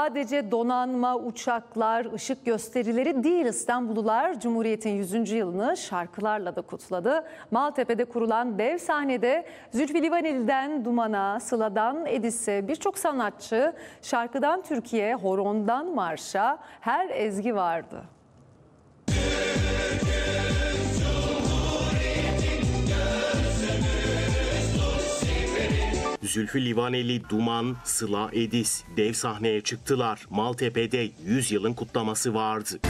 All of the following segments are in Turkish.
Sadece donanma, uçaklar, ışık gösterileri değil İstanbullular Cumhuriyet'in 100. yılını şarkılarla da kutladı. Maltepe'de kurulan dev sahnede Zülfü Livaneli'den Duman'a, Sıla'dan Edis'e birçok sanatçı şarkıdan Türkiye, horondan marşa her ezgi vardı. Zülfü Livaneli, Duman, Sıla Edis dev sahneye çıktılar. Maltepe'de 100 yılın kutlaması vardı.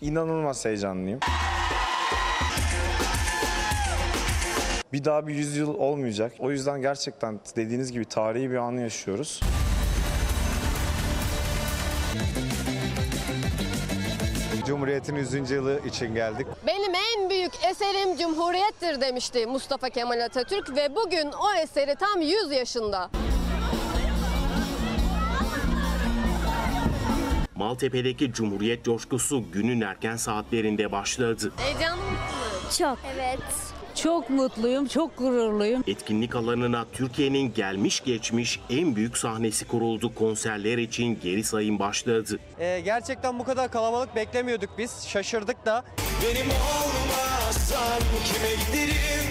İnanılmaz heyecanlıyım. Bir daha bir yüzyıl olmayacak. O yüzden gerçekten dediğiniz gibi tarihi bir anı yaşıyoruz. Cumhuriyet'in 100. yılı için geldik. Benim en büyük eserim Cumhuriyettir demişti Mustafa Kemal Atatürk ve bugün o eseri tam 100 yaşında. Maltepe'deki Cumhuriyet coşkusu günün erken saatlerinde başladı. Heyecanlı mısınız? Çok. Evet. Çok mutluyum, çok gururluyum. Etkinlik alanına Türkiye'nin gelmiş geçmiş en büyük sahnesi kuruldu. Konserler için geri sayım başladı. Ee, gerçekten bu kadar kalabalık beklemiyorduk biz. Şaşırdık da. Benim olmazsan kime giderim?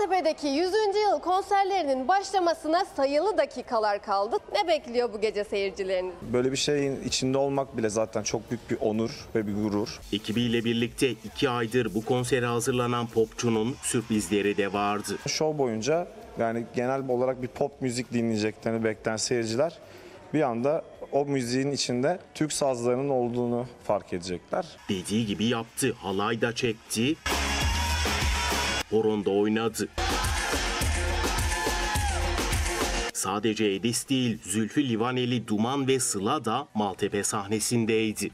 Maltepe'deki 100. yıl konserlerinin başlamasına sayılı dakikalar kaldı. Ne bekliyor bu gece seyircileriniz? Böyle bir şeyin içinde olmak bile zaten çok büyük bir onur ve bir gurur. Ekibiyle birlikte iki aydır bu konsere hazırlanan popçunun sürprizleri de vardı. Show boyunca yani genel olarak bir pop müzik dinleyeceklerini bekleyen seyirciler bir anda o müziğin içinde Türk sazlarının olduğunu fark edecekler. Dediği gibi yaptı. Halay da çekti. Horonda oynadı. Sadece Edis değil, Zülfü Livaneli, Duman ve Sıla da Maltepe sahnesindeydi.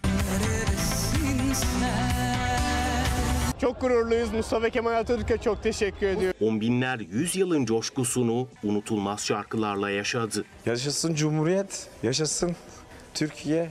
Çok gururluyuz. Mustafa Kemal Atatürk'e çok teşekkür ediyorum. On binler 100 yılın coşkusunu unutulmaz şarkılarla yaşadı. Yaşasın Cumhuriyet, yaşasın Türkiye.